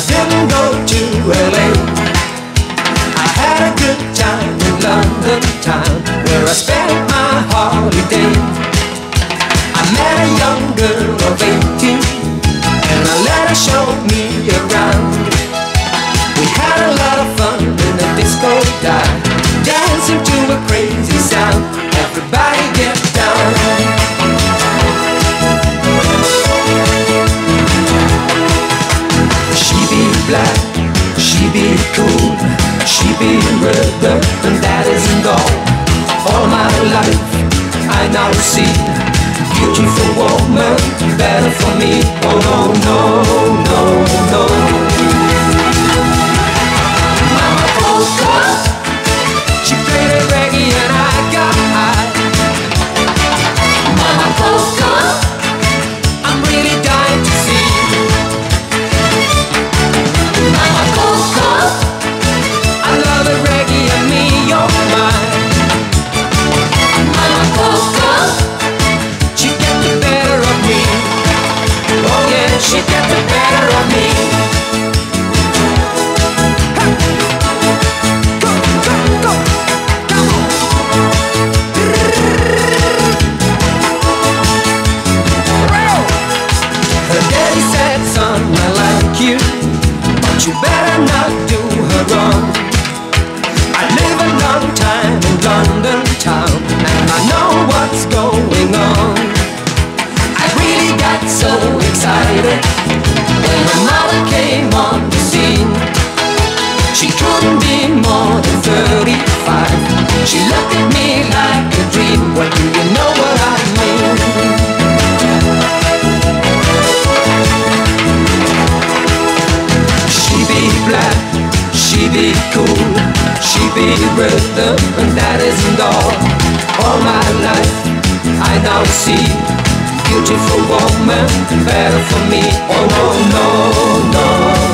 I didn't go to LA. I had a good time in London town where I spent my holiday. I met a young girl of 18 and I let her show me around. We had a lot of fun in the disco dive, dancing to a crazy sound. Everybody cool. She be brother, and that isn't all. All my life, I now see beautiful woman, better for me. Oh no, no, no, no. You, but you better not do her wrong. I live a long time in London town, and I know what's going on. I really got so excited when my mother came on the scene. She couldn't be more than 35. She rhythm, and that isn't all. All my life, I now see beautiful woman, better for me. Oh no, no, no, no.